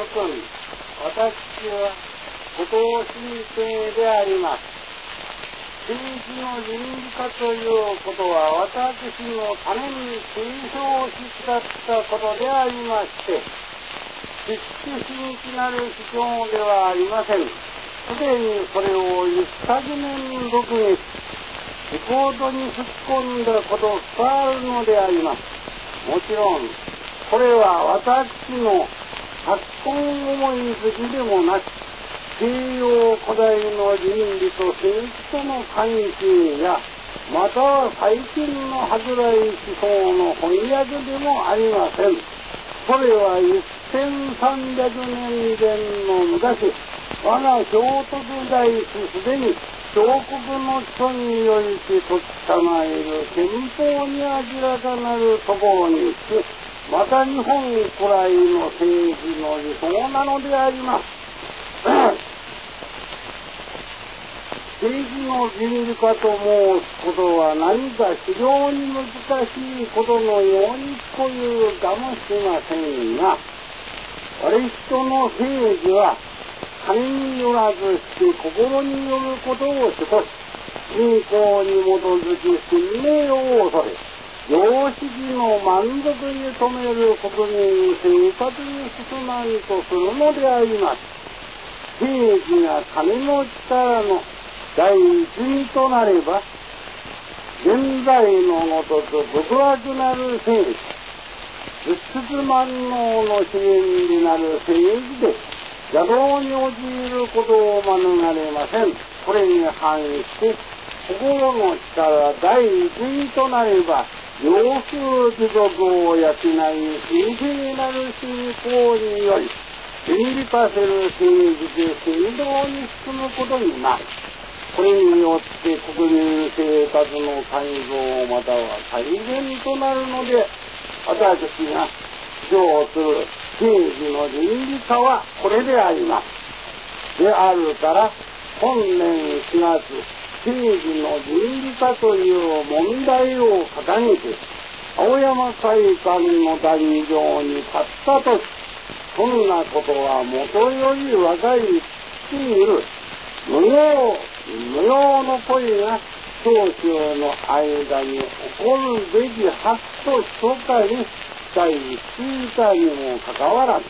諸君、私は後藤新平であります。政治の倫理化ということは私のために提唱し下ったことでありまして、決して真摯なる主張ではありません。すでにそれを一昨年6月、レコードに吹き込んだことがあるのであります。もちろん、これは私の発根思い好きでもなく、西洋古代の倫理と政治との関係や、または最近の舶来思想の翻訳でもありません。これは1300年以前の昔、我が京都時代すでに彫刻の基礎によりてとっ捕まえる憲法に明らかなるところにして、また日本古来の政治の理想なのであります。政治の倫理化と申すことは何か非常に難しいことのように聞こえるかもしれませんが、我人の政治は金によらずして心によることをしとし、信仰に基づき信命を恐れ、常識の満足に止める国民生活に進まんとするのであります。政治が金の力の第一味となれば、現在のごとく極悪なる政治、物質万能の資源になる政治で、邪道に陥ることを免れません。これに反して、心の力第一位となれば、洋風貴族を養い、神聖なる信仰により、倫理化する政治で正道に進むことになる。これによって国民生活の改造または改善となるので、私たちが主張する政治の倫理化はこれであります。であるから、本年4月、政治の倫理化という問題を掲げて、青山会館の壇上に立ったとき、そんなことはもとより分かりつついる無用、無用の声が聴衆の間に起こるべき発と初夏に対聞いたにもかかわらず、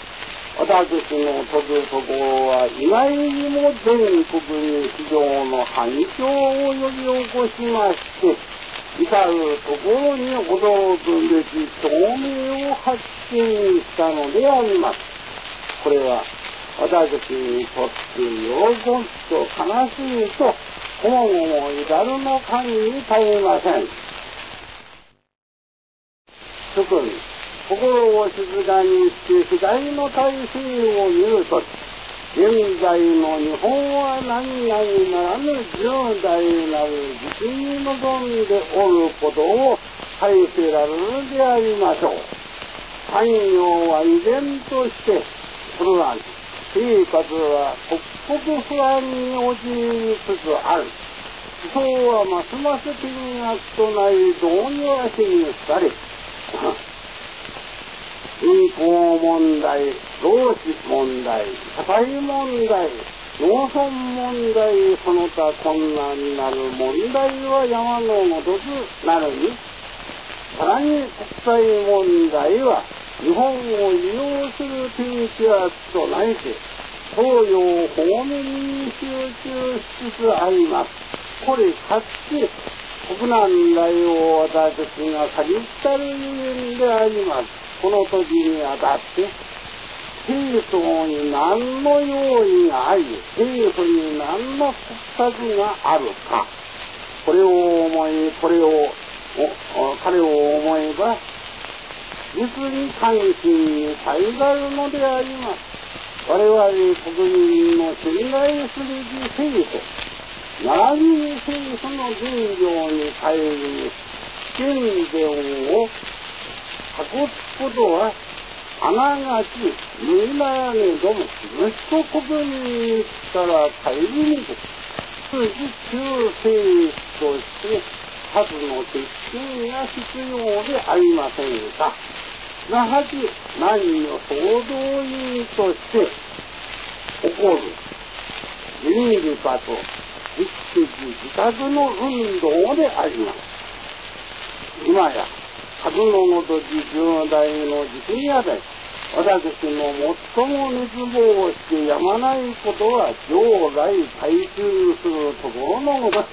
私の飛ぶところは意外にも全国に非常の反響を呼び起こしまして、至るところに驚くべき証明を発見したのであります。これは私にとって喜びと悲しみと、こもごも至るの神に耐えません。特に心を静かにして時代の体制を見ると、現在の日本は何々ならぬ重大なる実に望んでおることを改せられるでありましょう。産業は依然として混乱、生活は刻々不安に陥りつつある。思想はますます金額となり、導入足にされ、貧困問題、労使問題、社会問題、農村問題、その他困難になる問題は山のごとくなるに、さらに国際問題は日本を利用する低気圧となりて、東洋方面に集中しつつあります。これかつて国難来を私が限ったるゆえんであります。この時にあたって、政党に何の用意があり、政府に何の国策があるか。これを思い、これを、彼を思えば、実に関心に耐えがるのであります。我々国民の信頼すべき政府、並びに政府の現状に変える現伝を隠すことは、あながち無理ならねども、息子国民から帰りにく、通じ中政として、数の鉄筋が必要でありませんか。なわち何を総動員として起こる倫理化と実的自覚の運動であります。今や、格のごとき十代の実にあたり、私の最も熱望をしてやまないことは、将来対中するところのごと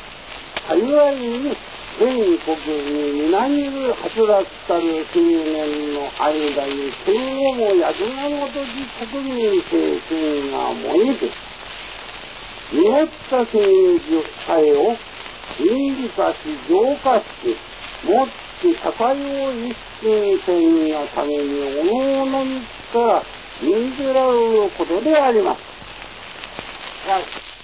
幸いに全国に皆にるはつらつたる青年の間に天をも焼きがごとき国民精神が燃えて、濁った政治さえを倫理化し浄化して、もって社会を一新せんがためにおのおのにから見受けられることであります。はい